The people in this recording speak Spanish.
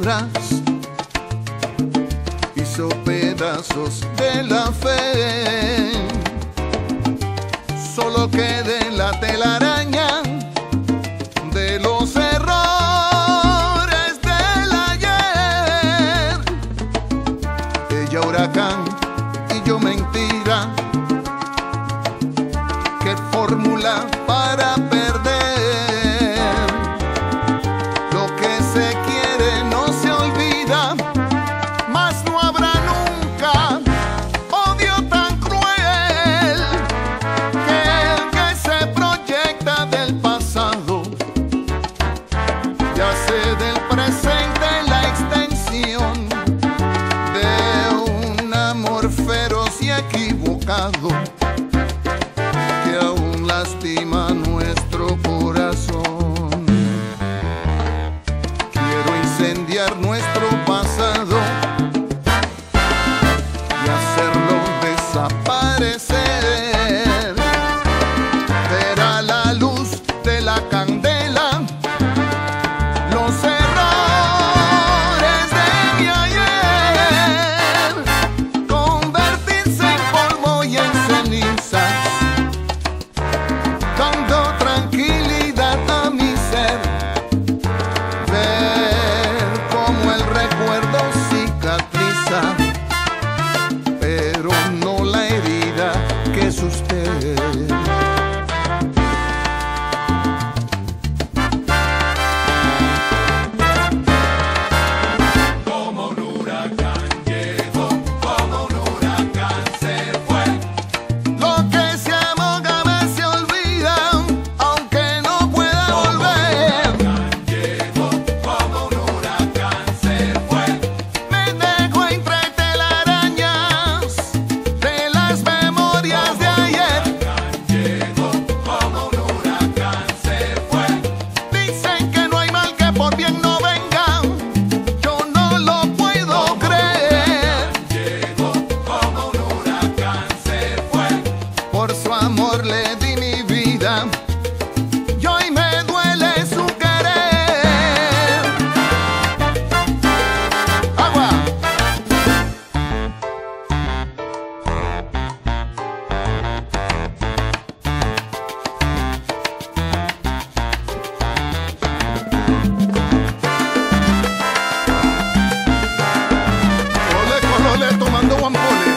palabras, hizo pedazos de la fe. Solo quede la telaraña de los errores del ayer. Ella huracán que aún lastima nuestro corazón. Quiero incendiar nuestro pasado y hacerlo desaparecer. no la herida que es usted. Juan